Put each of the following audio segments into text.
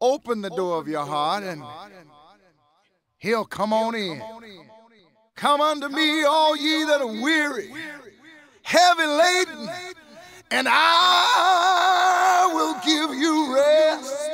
open the door of your heart and he'll come on in. Come unto me, all ye that are weary, heavy laden, and I will give you rest.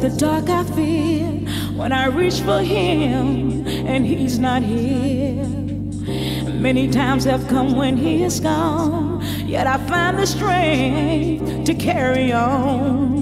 the dark I feel when I reach for him and he's not here. Many times have come when he is gone, yet I find the strength to carry on.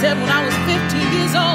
said when I was 15 years old.